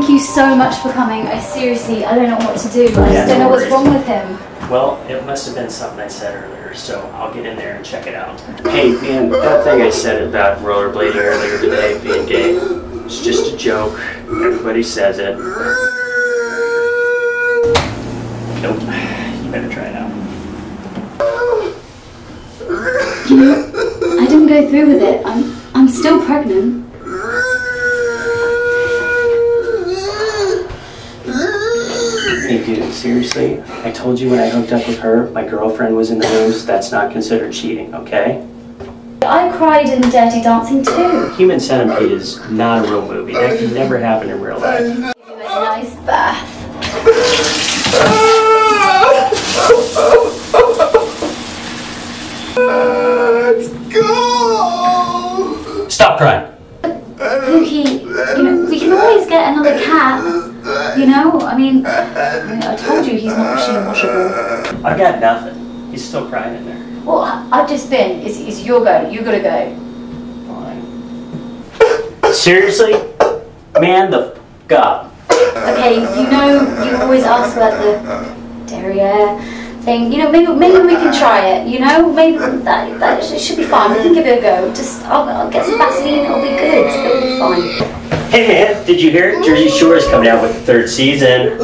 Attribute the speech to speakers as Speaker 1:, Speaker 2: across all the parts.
Speaker 1: thank you so much for coming. I seriously, I don't know what to do. I
Speaker 2: Yeah,
Speaker 1: just don't
Speaker 2: no
Speaker 1: know what's
Speaker 2: worries.
Speaker 1: wrong with him.
Speaker 2: Well, it must have been something I said earlier, so I'll get in there and check it out. Hey, man, that thing I said about rollerblading earlier today being gay, it's just a joke. Everybody says it. Nope. You better try it out.
Speaker 1: You know, I didn't go through with it. I'm, I'm still pregnant.
Speaker 2: Hey, dude, seriously? I told you when I hooked up with her, my girlfriend was in the room, so that's not considered cheating, okay?
Speaker 1: I cried in Dirty Dancing too.
Speaker 2: Human Centipede is not a real movie. That can never happen in real life.
Speaker 1: Give a nice bath.
Speaker 3: Let's go!
Speaker 2: Stop crying.
Speaker 1: Pookie, you know, we can always get another cat. You know, I mean, I, mean, I told you he's not machine washable.
Speaker 2: I got nothing. He's still crying in there.
Speaker 1: Well, I've just been. It's, it's your go. You gotta go.
Speaker 2: Fine. Seriously? Man the f up.
Speaker 1: Okay, you know, you always ask about the derriere thing. You know, maybe maybe we can try it. You know, maybe that that should be fine. We can give it a go. Just I'll, I'll get some Vaseline. It'll be good. It'll be fine.
Speaker 2: Hey man, did you hear? Jersey Shore is coming out with the third season.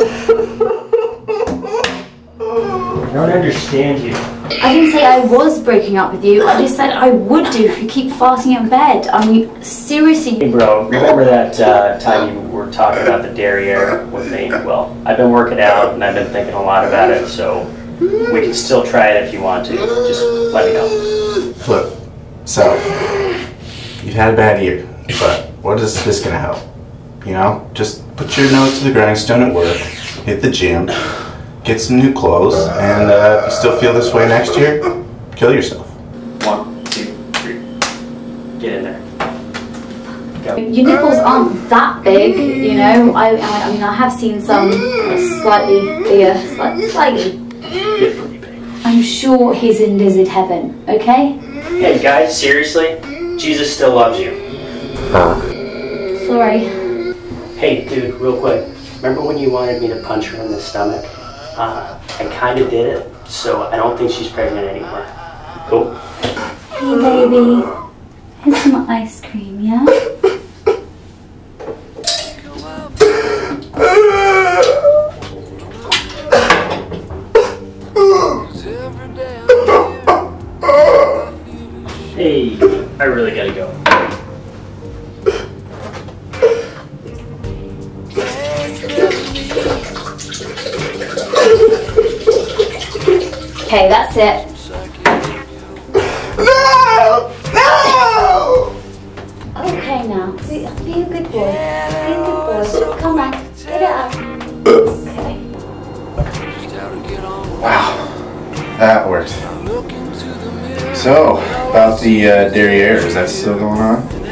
Speaker 2: I don't understand you.
Speaker 1: I didn't say I was breaking up with you. I just said I would do if you keep farting in bed. I mean, seriously.
Speaker 2: Hey bro, remember that uh, time you were talking about the derriere with me? Well, I've been working out and I've been thinking a lot about it, so we can still try it if you want to. Just let me know.
Speaker 3: Look, so, you've had a bad year, but what is this gonna help? You know, just put your nose to the grindstone at work, hit the gym, get some new clothes, and uh, if you still feel this way next year, kill yourself.
Speaker 2: One, two, three. Get in there. Go.
Speaker 1: Your nipples aren't that big, you know. I, I, I mean, I have seen some slightly bigger, slightly, slightly.
Speaker 2: Get big.
Speaker 1: I'm sure he's in lizard heaven. Okay.
Speaker 2: Hey guys, seriously? Jesus still loves you.
Speaker 1: Sorry.
Speaker 2: Hey, dude, real quick. Remember when you wanted me to punch her in the stomach? Uh, I kind of did it, so I don't think she's pregnant anymore. Cool.
Speaker 1: Hey, baby. Here's some ice cream, yeah?
Speaker 2: Hey, I really gotta go.
Speaker 1: Okay, that's it.
Speaker 3: No! No!
Speaker 1: Okay, now. Be, be a good boy. Be a good boy. Come on. Get it up. Okay.
Speaker 3: Wow, that worked. So, about the uh, derriere, is that still going on?